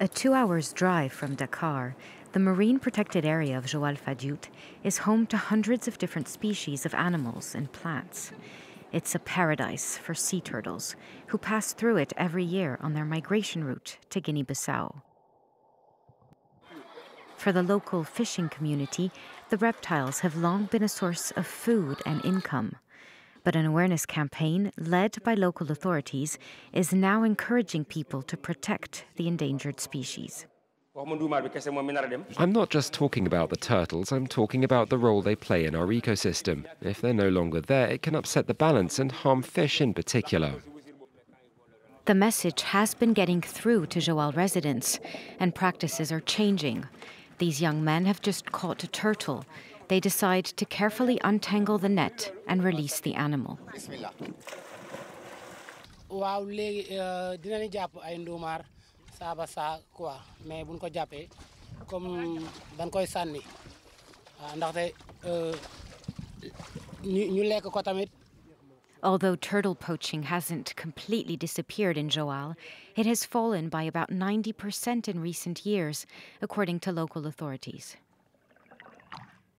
A two hours drive from Dakar, the marine protected area of Joal Fadiouth is home to hundreds of different species of animals and plants. It's a paradise for sea turtles, who pass through it every year on their migration route to Guinea Bissau. For the local fishing community, the reptiles have long been a source of food and income. But an awareness campaign led by local authorities is now encouraging people to protect the endangered species. I'm not just talking about the turtles, I'm talking about the role they play in our ecosystem. If they're no longer there, it can upset the balance and harm fish in particular. The message has been getting through to Joal residents, and practices are changing. These young men have just caught a turtle. They decide to carefully untangle the net and release the animal. Although turtle poaching hasn't completely disappeared in Joal, it has fallen by about 90% in recent years, according to local authorities.